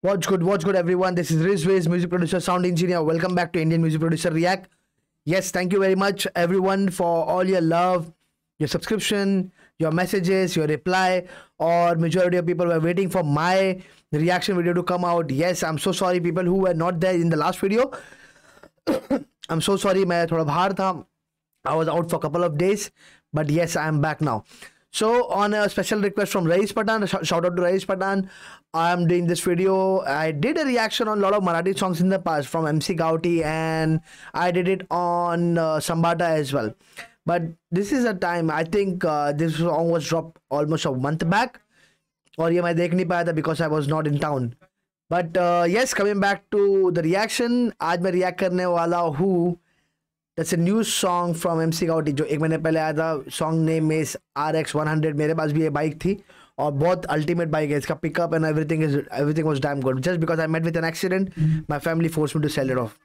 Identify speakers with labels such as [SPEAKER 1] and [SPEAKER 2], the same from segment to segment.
[SPEAKER 1] What's good? What's good, everyone? This is Riz Wiz, music producer, sound engineer. Welcome back to Indian Music Producer React. Yes, thank you very much, everyone, for all your love, your subscription, your messages, your reply. Or majority of people were waiting for my reaction video to come out. Yes, I'm so sorry, people who were not there in the last video. I'm so sorry, मैं थोड़ा बाहर था. I was out for a couple of days, but yes, I am back now. So, on a special request from Rais Patan, sh- shout out to Rais Patan, I am doing this video. I did a reaction on a lot of Marathi songs in the past from MC Gauti, and I did it on uh, Sambata as well. But this is a time, I think uh, this song was dropped almost a month back. और ये मैं देख नहीं पाया था because I was not in town but yes coming back to the reaction आज मैं react करने वाला हूँ that's a new song from M C Gawthi जो एक महीने पहले आया था। Song name is R X one hundred मेरे पास भी ये बाइक थी और बहुत अल्टीमेट बाइक है। इसका pickup and everything is everything was damn good just because I met with an accident my family force me to sell it off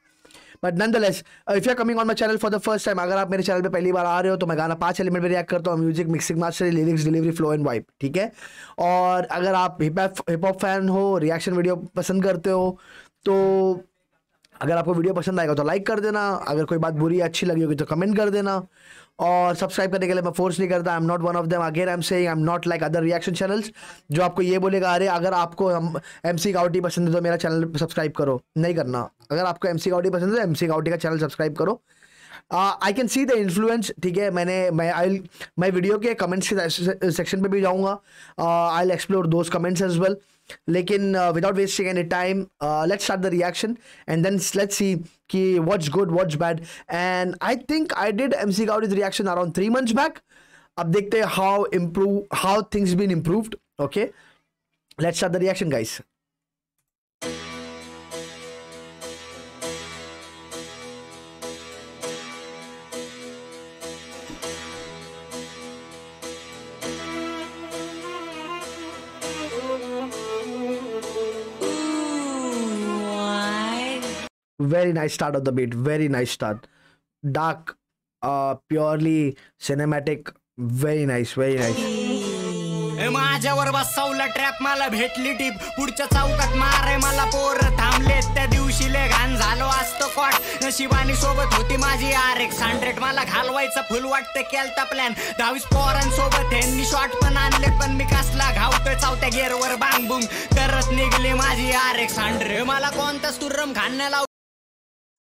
[SPEAKER 1] but nonetheless if you coming on my channel for the first time अगर आप मेरे channel पे पहली बार आ रहे हो तो मैं गाना पाँच एलिमेंट में रिएक्ट करता हूँ। Music mixing master lyrics delivery flow and vibe ठीक है? और अगर आप हिप हॉप फ़ैन हो रिएक्शन वीडियो पसंद करते हो तो अगर आपको वीडियो पसंद आएगा तो लाइक कर देना। अगर कोई बात बुरी अच्छी लगी होगी तो कमेंट कर देना। और सब्सक्राइब करने के लिए मैं फोर्स नहीं करता। I am not one of them again I am saying I am not like other reaction channels जो आपको ये बोलेगा, अरे, अगर आपको एम सी गाउटी पसंद है तो मेरा चैनल सब्सक्राइब करो। नहीं करना। अगर आपको एम सी गाउटी पसंद है तो एम सी गाउटी का चैनल सब्सक्राइब करो। I can see the influence ठीक है? मैंने, मैं आई मैं वीडियो के कमेंट्स के सेक्शन पे भी जाऊँगा। I'll explore those comments as well लेकिन without wasting any time let's start the reaction and then let's see कि what's good what's bad and I think I did M C Gawth reaction around three months back अब देखते हैं how improve how things been improved okay let's start the reaction guys very nice start of the beat. Very nice start. Dark uh purely cinematic. Very nice very nice.
[SPEAKER 2] माझ्यावर बसवला trap मला भेटली टीप पुढच्या चौकात मारे मला पोर थांबले त्या दिवशी ले घाण झालो असतो कॉट नशिबानी सोबत होती माझी आर एक्स हंड्रेड मला घालवायचा फुल वाटतं केलता प्लॅन दहावीस पोरांसोबत ह्यांनी शॉट पण आणले पण मी कसला घावतोय चौथ्या गेअरवर बांग बुंग करत निघली माझी आर एक्स हंड्रेड मला कोणताच तुर्रम खाण्याला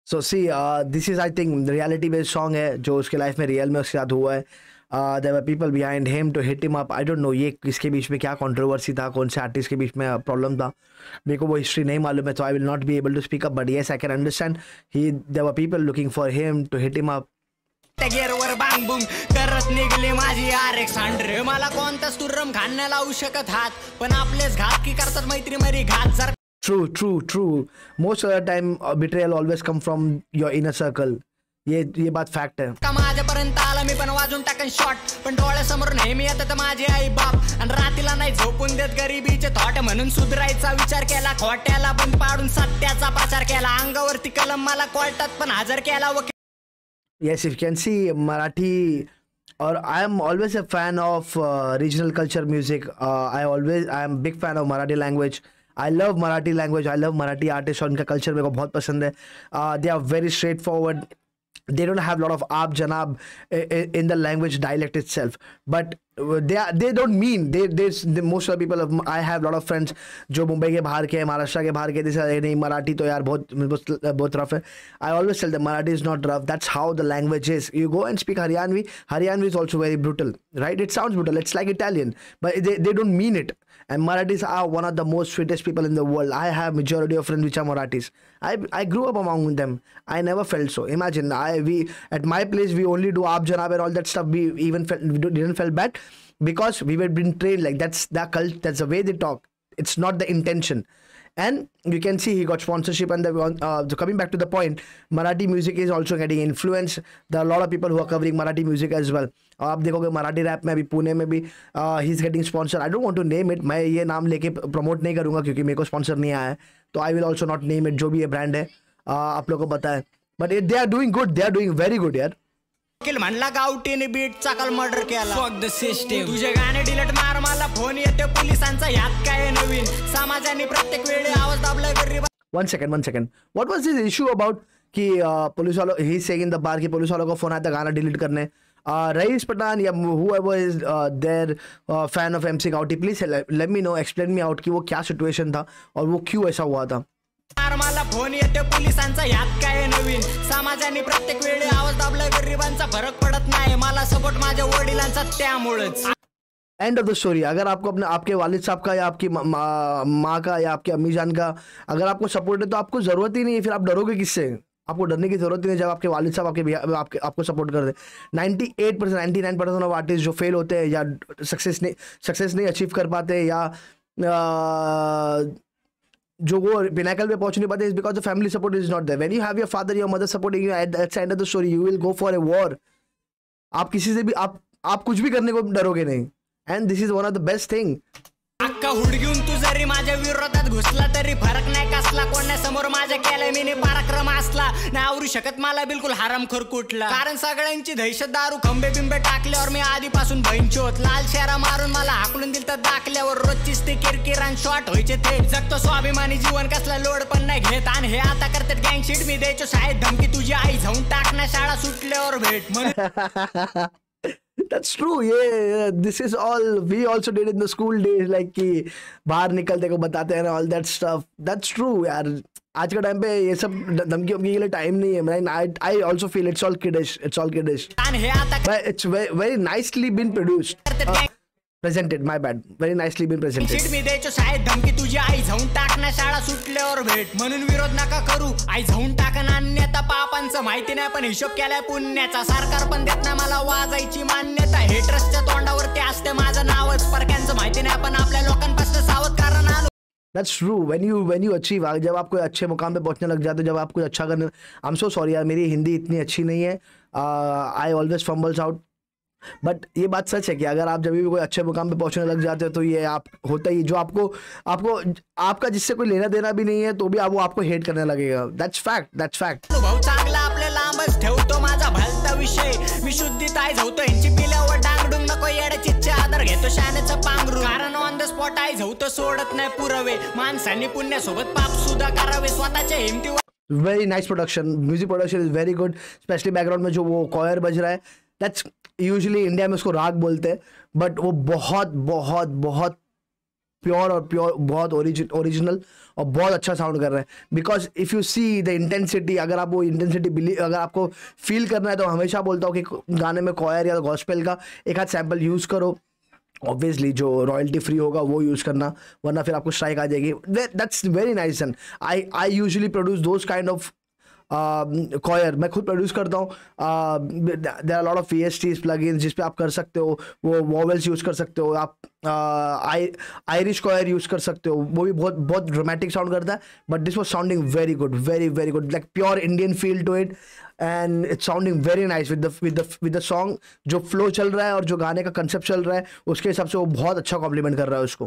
[SPEAKER 1] so see this is I think reality based song है, जो उसके लाइफ में रियल में उसके साथ हुआ है। There were people behind him to hit him up I don't know ये किसके बीच में क्या कंट्रोवर्सी था, कौन से आर्टिस्ट के बीच में प्रॉब्लम था। मेरे को वो हिस्ट्री नहीं मालूम है तो I will not be able to speak up but yes I can understand he there were people looking for him to hit
[SPEAKER 2] him up बांग बुंग, करत निघली माझी हंड्रेड मला कोणताच तुर्रम खाणं लावू शकत हात? पण आपलेच घात की करतात मैत्री मरी घात. जर
[SPEAKER 1] True, true, true. Most of the time, uh, betrayal always come from your inner circle. ये ये बात फॅक्ट आहे
[SPEAKER 2] का माझ्यापर्यंत आला मी पण वाजून टाकन शॉट पण डोळ्यासमोर नेहमी येतात माझे आई बाप आणि रातीला नाही झोपून देत गरिबीचे थॉट म्हणून सुधरायचा विचार केला खोट्याला बंद पाडून सत्याचा प्रचार केला अंगावरती कलम मला कोर्टात पण हजर केला व
[SPEAKER 1] Yes, if you can see Marathi, or I am always a fan of uh, regional culture music. Uh, I always I am big fan I love Marathi language I love Marathi artist और उनका culture मेरे को बहुत पसंद है। They are very straightforward they don't have lot of आप जनाब in the language dialect itself but they are they don't mean they they, they most of the people of, I have a lot of friends जो मुंबई के बाहर के हैं महाराष्ट्र के बाहर के जैसे अरे नहीं मराठी तो यार बहुत बहुत बहुत रफ है I always tell them Marathi is not rough that's how the language is you go and speak Haryanvi Haryanvi is also very brutal right it sounds brutal it's like Italian but they, they don't mean it and Marathis are one of the most sweetest people in the world I have majority of friends which are Marathis I I grew up among them I never felt so imagine I we at my place we only do aap janab and all that stuff we even felt we don't- didn't felt bad because we were being trained like that's the cult that's the way they talk it's not the intention and you can see he got sponsorship and the, uh, so coming back to the point marathi music is also getting influence there are a lot of people who are covering marathi music as well और आप देखोगे Marathi rap में भी पुणे में भी he is getting sponsor I don't want to name it मैं ये नाम लेके प्रमोट नहीं करूंगा क्योंकि मेरे को स्पॉन्सर नहीं आया है तो I will also not name it जो भी ये ब्रांड है uh, आप लोगों को पता है but they are doing good they are doing very good यार
[SPEAKER 2] वकील म्हणला गावटीने बीट चाकल मर्डर केला. फक द सिस्टीम तुझे गाणे डिलीट मार मला फ़ोन येते पोलिसांचा यात काय नवीन? समाजाने प्रत्येक वेळी आवाज़ दाबला गरीब
[SPEAKER 1] one second one second what was this issue about कि पुलिस वालों ही सेइंग इन द बार कि पुलिस वालों को फ़ोन आया गाना डिलीट करने. Uh, रईस पठान या is uh, their uh, fan of MC Gauti please let me know explain me कि वो क्या सिचुएशन था और वो क्यों ऐसा हुआ था?
[SPEAKER 2] मार मला फ़ोन येते पोलिसांचा यात काय नवीन समाजाने प्रत्येक वेळी आवाज़ दाबला गरिबांचा फरक पडत नाही. मला सपोर्ट माझ्या वडिलांचा त्यामुळेच.
[SPEAKER 1] एंड ऑफ़ द स्टोरी अगर आपको अपने, आपके वालिद साहब का या आपकी माँ का या आपकी अम्मी जान का, अगर आपको सपोर्ट है तो आपको ज़रूरत ही नहीं है, फिर आप डरोगे किससे? आपको डरने की ज़रूरत नहीं जब आपके वालिद साहब आपके आपके, आपको सपोर्ट कर दे। Ninety eight percent ninety nine percent of artist जो फेल होते हैं या सक्सेस नहीं सक्सेस नहीं अचीव कर पाते या जो वो पिनाकल पे पहुँच नहीं पाते because the family support is not there when you have your father your mother supporting you at that's end of the story you will go for a war आप किसी से भी, आप आप कुछ भी करने को डरोगे नहीं. And this is one of the best thing
[SPEAKER 2] अक्का हुडग्यून तू जरी माझ्या विरोधात घुसला तरी फरक नाही कसला. कोणासमोर माझ्या केलं मी पराक्रम असला. नाही आवरू शकत मला बिलकुल हाराम कुठला. कारण सगळ्यांची दहशत दारू खंबे बिंबे टाकल्यावर मी आधीपासून होत लाल शेरा मारून मला हाकलून दिल तर दाखल्यावर रोजचीच ते किरकिरान शॉर्ट व्हायचे ते जगतो स्वाभिमानी जीवन कसला लोड पण नाही घेत. आणि हे आता करतात गँगशीट मी द्यायचो शाळेत धमकी. तुझी आई जाऊन टाकणार शाळा सुटल्यावर भेट. म्हणून
[SPEAKER 1] that's true ये this is all we also did in the school days like कि बाहर निकलते को बताते हैं all that stuff. That's true यार. आज का टाइम पे ये सब धमकी वमकी के लिए टाइम नहीं है मैं I I also feel it's all kiddish it's all kiddish it's very nicely been produced presented my bad very nicely been presented
[SPEAKER 2] मी द्यायचो शाळेत धमकी तुझी आई जाऊन टाकणार शाळा सुटल्यावर भेट. म्हणून विरोध नका करू. आई जाऊन टाकन अन्यता पापांचं. माहिती नाही पण हिशोब केलाय पुण्याचा. सरकार पण देत नाही मला वाजायची मान्यता. हेटरसच्या तोंडावरती असते माझं नावच परक्यांचं माहिती नाही पण आपल्या लोकांपासून सावध कारण आलो.
[SPEAKER 1] That's true. When you when you achieve, जब आप कोई अच्छे मुकाम पे पहुँचने लग जाते जब आप कुछ अच्छा करने आई एम सो सॉरी यार मेरी हिंदी इतनी अच्छी नहीं है। I always fumbles out but ये बात सच है कि अगर आप जब भी कोई अच्छे मुकाम पे पहुँचने लग जाते हो तो ये आप होता ही जो आपको आपको आपका जिससे कोई लेना देना भी नहीं है तो भी आप वो आपको हेट करने लगेगा। दैट्स फैक्ट दैट्स फैक्ट
[SPEAKER 2] चांगला आपल्या लांबच ठेवतो माझा भलता विषय. मी शुद्धीत आहे झवतो यांची पिल्यावर डांगडून नको येड्याचे घेतो पांघरू कारण ऑन द स्पॉट आहे झवतो सोडत नाही पुरावे. माणसांनी पुण्यासोबत पाप सुद्धा करावे. स्वतःच्या हिमतीवर
[SPEAKER 1] very nice production music production is very good specially background में जो वो कॉयर बज रहा है दैट्स यूजली इंडिया में उसको राग बोलते हैं बट वो बहुत बहुत बहुत प्योर और प्योर बहुत ओरिजिनल और बहुत अच्छा साउंड कर रहे हैं। Because if you see the intensity अगर आप वो इंटेंसिटी बिलीव अगर आपको फील करना है तो हमेशा बोलता हूँ कि गाने में कॉयर या गॉस्पेल का एक हाथ सैंपल यूज़ करो। ऑब्वियसली जो रॉयल्टी फ्री होगा, वो यूज़ करना, वरना फिर आपको स्ट्राइक आ जाएगी। That's very nice and I I usually produce those kind of choir मैं खुद प्रोड्यूस करता हूँ। There are lot of V S plug जिस पे आप कर सकते हो। वो वॉवल्स यूज़ कर सकते हो। आप आयरिश कॉयर यूज़ कर सकते हो। वो भी बहुत बहुत ड्रामेटिक साउंड करता है but this was sounding very good very very good like pure Indian feel to it and it's sounding very nice with with the song जो फ्लो चल रहा है और जो गाने का कंसेप्ट चल रहा है, उसके हिसाब से वो बहुत अच्छा कॉम्प्लीमेंट कर रहा है उसको।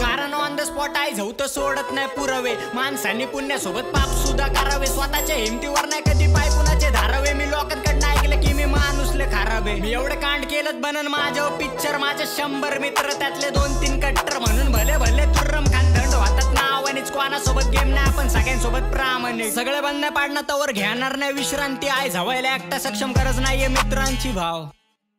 [SPEAKER 2] कारण ऑन द स्पॉट आय झवतं सोडत नाही पुरवे. माणसांनी पुण्यासोबत पाप सुद्धा करावे. स्वतःच्या हिमतीवर नाही कधी पाय कुणाचे धारावे. मी लोकांकडनं ऐकलं की मी माणूसले खराबे मी एवढं कांड केलं बनन माझ्या पिक्चर माझे शंभर मित्र त्यातले दोन तीन कट्टर म्हणून भले भले तुर्रम खान दंड होतात नाव आणि कोणासोबत गेम नाही. आपण सगळ्यांसोबत प्रामाणिक. सगळे बंद पाडणं तवर घेणार नाही. विश्रांती आय झवायला एकटा सक्षम गरज नाहीये मित्रांची भाव.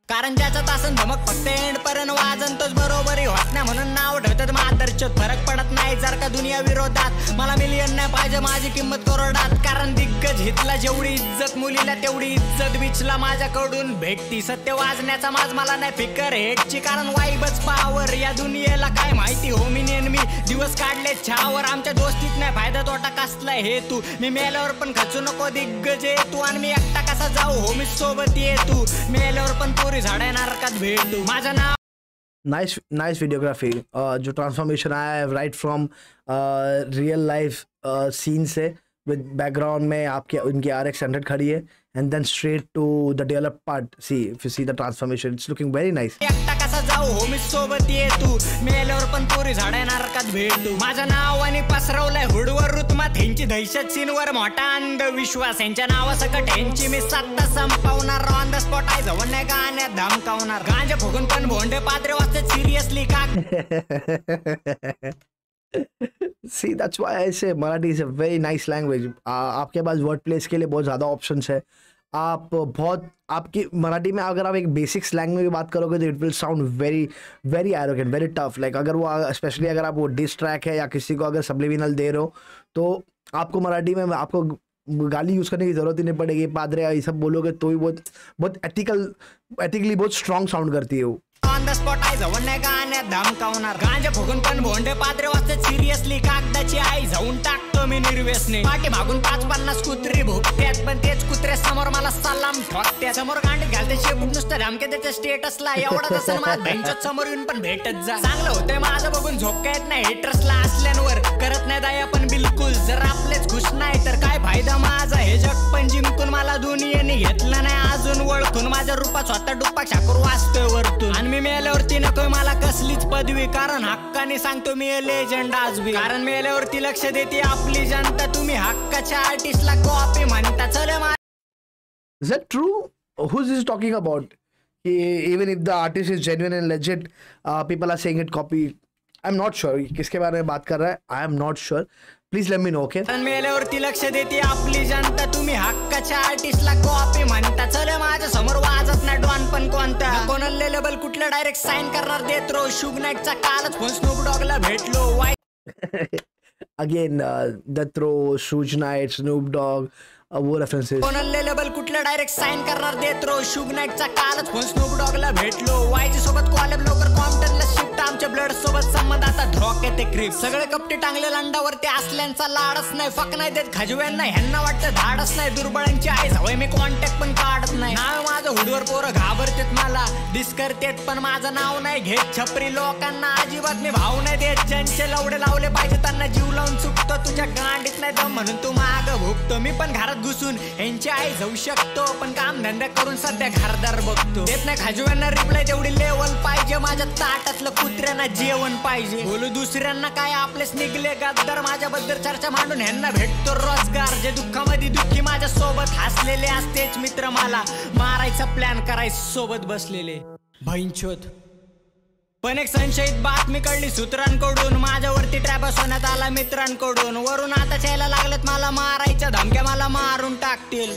[SPEAKER 2] कारण ज्याचा तासन धमक फक्त एंड पर्यंत वाजन तोच बरोबरी होत नाही म्हणून नाव ठेवतात मातरच्यात फरक पडत नाही जर का दुनिया विरोधात. मला मिलियन नाही पाहिजे माझी किंमत करोडात. कारण दिग्गज हितला जेवढी इज्जत मुलीला तेवढी इज्जत बिचला माझ्याकडून भेटती. सत्य वाजण्याचा माज मला नाही फिकर हेटची कारण वाईबच पावर या दुनियेला काय माहिती हो मी मी दिवस काढले छावर आमच्या दोस्तीत नाही फायदा तोटा कसला हे तू? मी मेल्यावर पण खचू नको दिग्गज ये तू. आणि मी एकटा कसा जाऊ? हो मी सोबत ये तू. मेल्यावर पण पुरी
[SPEAKER 1] नाइस नाइस वीडियोग्राफी जो ट्रांसफॉर्मेशन आया है right from real life scene से विद बैकग्राउंड में आपके उनकी आर एक्स हंड्रेड खड़ी है and then straight to the develop part see you see the transformation it's looking very nice
[SPEAKER 2] एकटा कसा जाऊ सोबत ये तू. मेल्यावर पण पोरी झाडे नारकात भेटू माझं नाव आणि पसरवलंय हुडवर ऋतमात ह्यांची दहशत सीनवर मोठा अंधविश्वास. यांच्या नावासकट ह्यांची मी सत्ता संपवणार. ऑन द स्पॉट आहे जवळ नाही गाण्यात धमकावणार. गांजा फुगून पण भोंडे पात्रे वाजतात. सिरियसली का
[SPEAKER 1] सी that's why I say Marathi is a very nice language आपके पास वर्ड प्लेस के लिए बहुत ज़्यादा ऑप्शंस है। आप बहुत, आपकी मराठी में अगर आप एक बेसिक स्लैंग में बात करोगे तो it will sound very very arrogant very tough like अगर वो स्पेशली अगर आप वो डिस ट्रैक है या किसी को अगर सब्लिमिनल दे रहे हो तो आपको मराठी में आपको गाली यूज़ करने की ज़रूरत ही नहीं पड़ेगी। पादरे ये सब बोलोगे तो ही बहुत बहुत एथिकल एथिकली बहुत स्ट्रॉन्ग साउंड करती है वो।
[SPEAKER 2] ऑन द स्पॉट आहे जवळ नाही धमकावणार गांजे फुगून पण भोंडे पात्रे वाजतात सिरियसली कागदाची आई जाऊन टाकतो मी निर्व्यसने. पाठी मागून पाच पन्नास कुत्री भोगत्यात पण तेच कुत्रे समोर मला सलाम ठोकत्या समोर गांडीत घालते शेपूट नुसतं धमके त्याच्या स्टेटसला एवढा असेल माझ्या बँकेत समोर येऊन पण भेटत जा. चांगलं होतंय माझं बघून झोपका येत नाही. हेटर्सला असल्यांवर करत नाही दया पण बिलकुल. जर आपलेच खुश नाही तर काय फायदा माझा? हे जग पण जिंकून मला दुनियेने घेतलं नाही. अजून ओळखून माझ्या रूपात स्वतः डुप्पा ठाकूर वाचतोय वरतून. मी मेल्यावर तिनं तो मला कसलीच पदवी. कारण हक्काने सांगतो मी लेजंड आजवी कारण मेल्यावरती लक्ष देते आपली जनता. तुम्ही हक्काच्या आर्टिस्टला कॉपी म्हणता. चल
[SPEAKER 1] is it true who's is talking about even if the artist is genuine and legend people are saying it copy I am not sure किसके बारे में बात कर रहा है? I am not sure Please let me know, okay?
[SPEAKER 2] कारण मेल्यावरती लक्ष देते आपली जनता तुम्ही हक्काच्या आर्टिस्टला कॉपी म्हणता चल माझ्या समोर वाजत नाही डॉन पण कोणता कोणाला लेबल कुठलं डायरेक्ट साईन करणार देत रो शुग नाईटचा कालच फोन स्नूप डॉगला भेटलो वाय
[SPEAKER 1] Again, uh, Death Row, Suge Knight, Snoop Dogg, uh, वो references.
[SPEAKER 2] कोणाला लेबल कुठलं डायरेक्ट साईन करणार देत रो. शुग नाईटचा कालच फ़ोन स्नूप डॉगला भेटलो. वायची सोबत कॉलेब लवकर कॉम्प्टनला शिफ्ट आमच्या ब्लड सोबत संबंध आता धोके ते क्रिप सगळे कपटे टांगले लंडावरती असल्यांचा लाडच नाही फक नाही देत खजव्यांना ह्यांना वाटतं धाडच नाही, दुर्बळांची आई हवय मी कॉन्टॅक्ट पण काढत नाही. नाव माझं हुडवर पोरं घाबरतेत मला. डिस करतेत, पण माझं नाव नाही घेत. छपरी लोकांना अजिबात मी भाव नाही देत. ज्यांचे लवडे लावले पाहिजे, त्यांना जीव लावून चुकतो तुझ्या गांडीत नाही दम म्हणून तू माग भुकतो. मी पण घरात घुसून यांची आई जाऊ शकतो पण काम धंदा करून सध्या घरदार बघतो. देत नाही खाजव्यांना रिप्लाय तेवढी लेवल पाहिजे. माझ्या ताटातलं कुत्र्यांना जेवण पाहिजे. बोलू दुसऱ्यांना काय आपलेच निघले गद्दार. माझ्याबद्दल चर्चा मांडून ह्यांना भेटतो रोजगार. जे दुःखामध्ये दुःखी माझ्या सोबत हसलेले असतेच मित्र मला. मारायचा प्लॅन करायचं सोबत बसलेले. भैंचोत पण एक संशयित बातमी कळली सूत्रांकडून. माझ्यावरती ट्रॅप बसवण्यात आला मित्रांकडून. वरून आता यायला लागलेत मला मारायच्या धमक्या मला मारून टाकतील.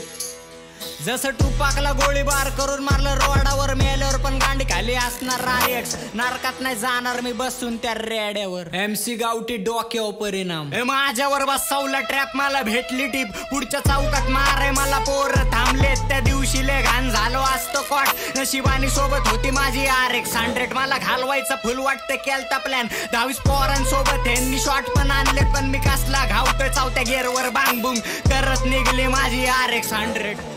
[SPEAKER 2] जसं टुपाकला गोळीबार करून मारलं रोडावर मेल्यावर पण गांडी खाली असणार रायक्स नारकात नाही जाणार मी बसून त्या रेड्यावर. एमसी गावठी डोक्यावर परिणाम. माझ्यावर बसवला ट्रॅप मला भेटली टीप. पुढच्या चौकात मारे मला पोर थांबले त्या दिवशी ले घाण झालो असतो कॉट. नशिबानी सोबत होती माझी आर एक्स हंड्रेड मला घालवायचं फुल वाटतं केलता प्लॅन दहावीस पोरांसोबत ह्यांनी शॉट पण आणले पण मी कसला घावतोय चावत्या गेअरवर बांग बुंग करत निघली माझी R X hundred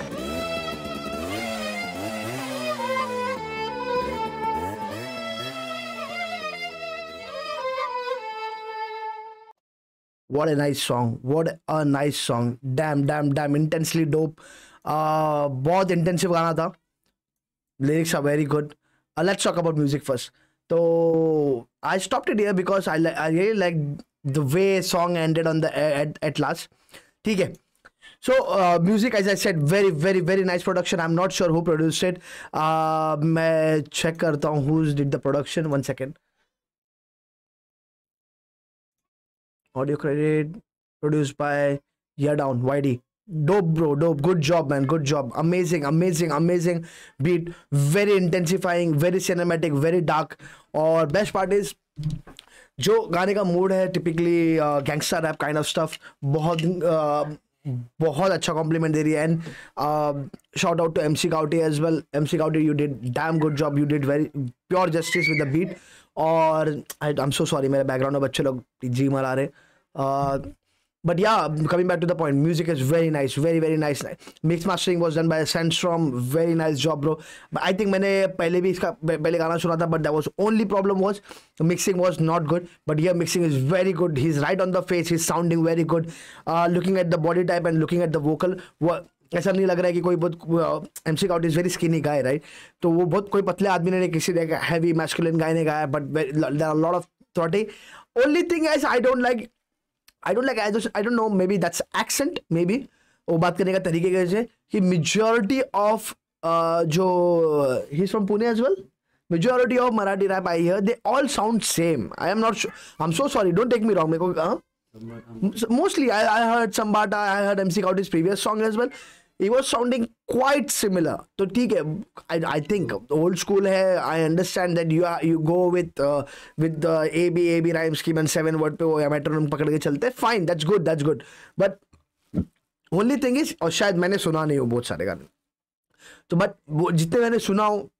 [SPEAKER 1] What a nice song. What a nice song. Damn, damn, damn. Intensely dope. Uh, बहुत intensive गाना था. Lyrics are very good. Uh, let's talk about music first. So I stopped it here because I li- I really like the way song ended on the at, at last. ठीक है. So uh, music, as I said, very very very nice production. I'm not sure who produced it. Uh, मैं check करता हूँ who did the production. One second. Audio credit produced by yeah down YD dope bro dope good job man good job amazing amazing amazing beat very intensifying very cinematic very dark और best part is जो गाने का mood है typically gangster rap kind of stuff बहुत uh, बहुत अच्छा complement दे रही है and shout out to M C Gawthi as well M C Gawthi you did damn good job you did very pure justice with the beat और I am so sorry मेरे background में बच्चे लोग जी मरा रहे but yeah, coming back to the point, music is very nice, very very nice. Mix mastering was done by Sandstrom, very nice job, bro. But I think मैंने पहले भी इसका पहले गाना सुना था, but that was only problem was mixing was not good. But here mixing is very good. He's right on the face. He's sounding very good. Uh, looking at the body type and looking at the vocal, what ऐसा नहीं लग रहा है कि कोई बहुत M C Gawthi is very skinny guy right तो वो बहुत कोई पतले आदमी ने किसी ने हैवी मैस्कुलिन गाय ने गाया but lot of throaty only thing is I don't like I don't like I don't know maybe that's accent maybe वो बात करने का तरीके कैसे कि मेजोरिटी ऑफ़ जो he from Pune as well majority of Marathi rap I hear they all sound same I am not I am so sorry don't take me wrong मेरे को mostly I I heard सम्बाटा I heard M C previous song as well He was sounding quite similar. तो ठीक है. I think old school है. Understand that you are you go with uh, with the AB AB rhyme scheme and seven word पे या metronome पकड़ के चलते. Fine, that's good, that's good. But only thing is और शायद मैंने सुना नहीं हो बहुत सारे गाने. तो बट जितने मैंने सुना हूँ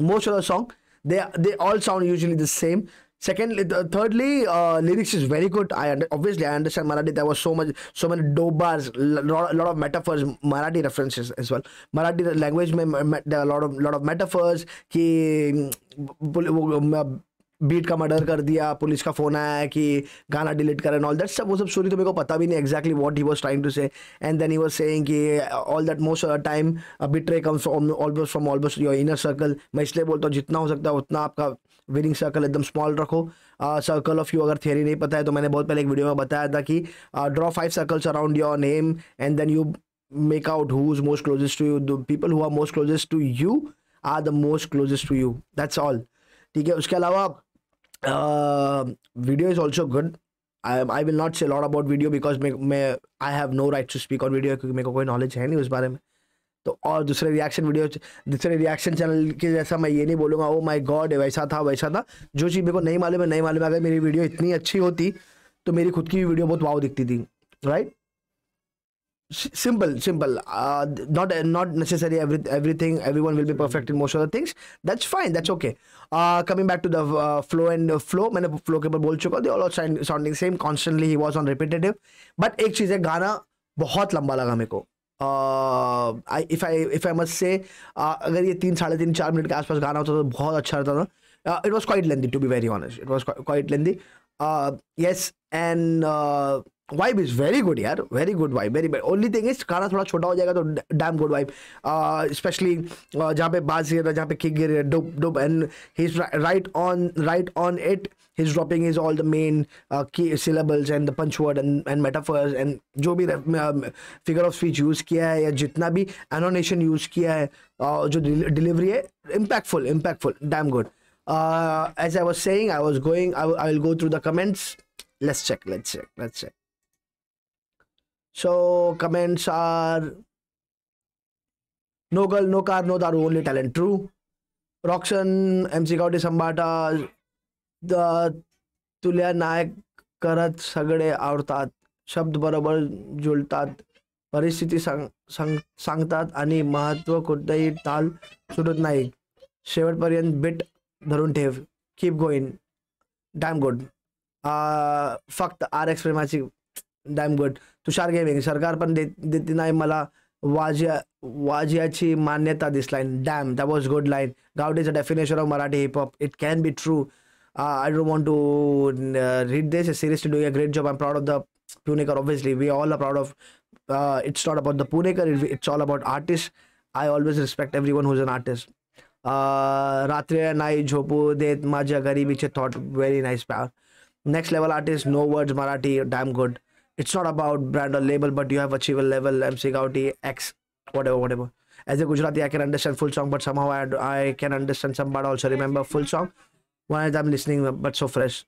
[SPEAKER 1] most of the song they they all sound usually the same secondly th- thirdly uh, lyrics is very good. I obviously i understand marathi. There was so much so many dope bars lot, lot of metaphors marathi references as well. Marathi language mein there are a lot of lot of metaphors. Ki beat का murder कर दिया, police का phone आया है कि गाना delete करें all that सब वो सब स्टोरी तो मेरे को पता भी नहीं exactly what he was trying to say and then he was saying कि all that most time betray comes almost from almost your inner circle मैं इसलिए बोलता हूँ, जितना हो सकता है उतना आपका विनिंग सर्कल एकदम स्मॉल रखो। सर्कल ऑफ़ यू अगर थियरी नहीं पता है तो मैंने बहुत पहले एक वीडियो में बताया था कि draw five circles around your name and then you make out who's most closest to you the people who are most closest to you are the most closest to you that's all ठीक है, उसके अलावा video is also good I I will not say lot about video because मैं I have no right to speak on video क्योंकि मेरे को कोई knowledge है नहीं उस बारे में। तो और दूसरे रिएक्शन वीडियो दूसरे रिएक्शन चैनल के जैसा मैं ये नहीं बोलूँगा ओ माई गॉड वैसा था वैसा था। जो चीज़ मेरे को नहीं मालूम है, नहीं मालूम है। अगर मेरी वीडियो इतनी अच्छी होती तो मेरी खुद की वीडियो बहुत वाव दिखती थी right simple simple uh, not not necessary every, everything everyone will be perfect in most of the things that's fine that's okay uh, coming back to the uh, flow and uh, flow मैंने flow के ऊपर बोल चुका they all are sound, sounding same constantly he was on repetitive but एक चीज़ है गाना बहुत लंबा लगा मेरे को if I if I must say अगर ये तीन साढ़े तीन चार मिनट के आसपास गाना होता तो बहुत अच्छा रहता था it was quite lengthy to be very honest it was quite lengthy yes and vibe is very good यार very good vibe very only thing is खाना थोड़ा छोटा हो जाएगा तो डैम गुड वाइब स्पेशली जहाँ पे बाज गिर जहाँ पे किक गिर रहा है and he right on right on it he dropping is all the main key syllables and the punch word and and metaphors and जो भी फिगर ऑफ़ स्पीच यूज़ किया है या जितना भी एनोनेशन यूज़ किया है uh, जो डिलीवरी है impactful impactful damn good as I was saying I was going I will go through the comments let's check let's check let's check so comments are no girl no car no daru only talent. True. Roxon MC Gauti Sambata तुल्या नायक करत सगळे आवडतात शब्द बरोबर जुळतात परिस्थिती सांग सांग सांगतात आणि महत्त्व कुठेही ताल सुटत नाही शेवटपर्यंत बिट धरून ठेव कीप गोईन डॅम गुड फक्त आर एक्स प्रेमाची डॅम गुड तुषार गेमिंग सरकार पण देत देते नाही मला वाजिया वाजियाची मान्यता this line damn that was good line गावट is a definition of Marathi hip hop it can be true Uh, I don't want to uh, read this. It's seriously doing a great job. I'm proud of the Punekar. Obviously, we all are proud of. Uh, it's not about the Punekar. It's all about artists. I always respect everyone who's an artist. रात्री नाही झोपू देत माझ्या गरिबीचे thought very nice पॅर next level artist no words Marathi damn good it's not about brand or label, but you have achieved a level MC Gowdy X, whatever, whatever. As a Gujarati, I can understand full song, but somehow I, I can understand some, but also remember full song. Why I'm listening, but so fresh.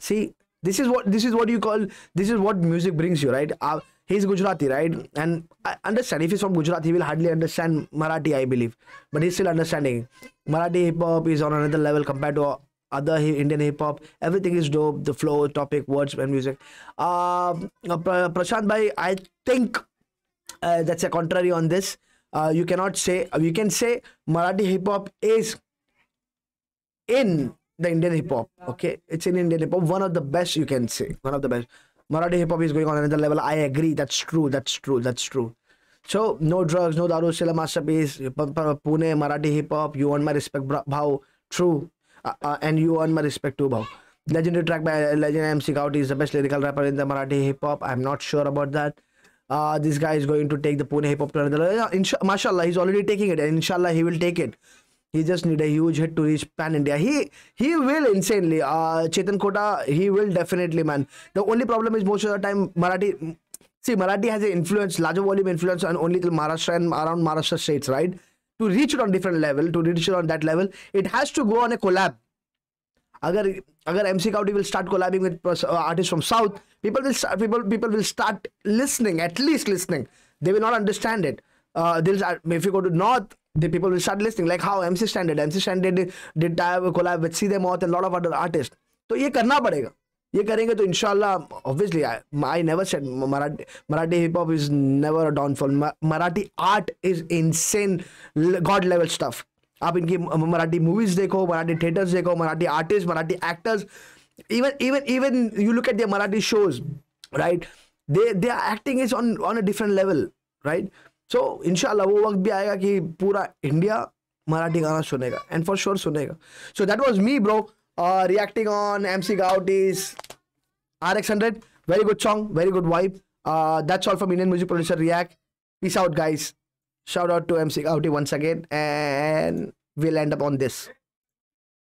[SPEAKER 1] See, this is what this is what you call this is what music brings you, right? Uh, he's Gujarati, right? And I understand if he's from Gujarat, he will hardly understand Marathi, I believe, but he's still understanding. Marathi hip hop is on another level compared to other Indian hip hop. Everything is dope. The flow, topic, words, and music. Uh, Prashant Bhai, I think uh, that's a contrary on this. Uh, you cannot say you can say Marathi hip hop is in the Indian hip hop. Okay, it's in Indian hip hop. One of the best you can say. One of the best. Marathi hip hop is going on another level. I agree. That's true. That's true. That's true. So no drugs, no daru, still a masterpiece. Pune Marathi hip hop. You want my respect, bra- bhau. True. Uh, uh, and you earn my respect too, bhau. Legendary track by Legend MC Gauti is the best lyrical rapper in the Marathi hip hop. I'm not sure about that. Uh, this guy is going to take the Pune hip hop to another level. Insha- mashallah, he's already taking it, and inshallah, he will take it. He just need a huge hit to reach pan India. He he will insanely. Uh, Chetan Kota, he will definitely, man. The only problem is most of the time Marathi. See, Marathi has an influence, larger volume influence on only till Maharashtra and around Maharashtra states, right? to reach it on different level to reach it on that level it has to go on a collab. agar agar mc Cowdy will start collabing with uh, artists from south people will start, people people will start listening at least listening. They will not understand it. Uh, they'll start, if you go to north the people will start listening like how mc standard mc standard did, did collab with see them and a lot of other artists. so ye karna padega ये करेंगे तो इनशाला obviously I never never said Marathi hip hop is a downfall. Ma- Marathi art is insane l- god level stuff. आप इनकी Marathi movies देखो, Marathi theatres देखो, Marathi artist Marathi actors even even even you look at the Marathi shows right they they are acting is on on a different level right so इंशाल्लाह, वो वक्त भी आएगा कि पूरा इंडिया मराठी गाना सुनेगा एंड फॉर श्योर सुनेगा. So that was me bro reacting on MC गाउटीज RX100, very good song, very good vibe. Uh, that's all from Indian music producer React. Peace out, guys. Shout out to MC Gauti once again, and we'll end up on this.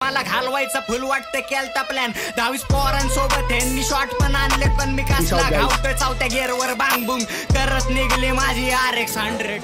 [SPEAKER 2] मला घालवायचं full वाटतं केलता plan दहावीस पोरांसोबत यांनी shot पण आणले पण मी कसला
[SPEAKER 1] out, guys.
[SPEAKER 2] घावतोय चौथ्या गेअरवर बांग बुंग करत निघली माझी आर एक्स हंड्रेड